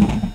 Come on.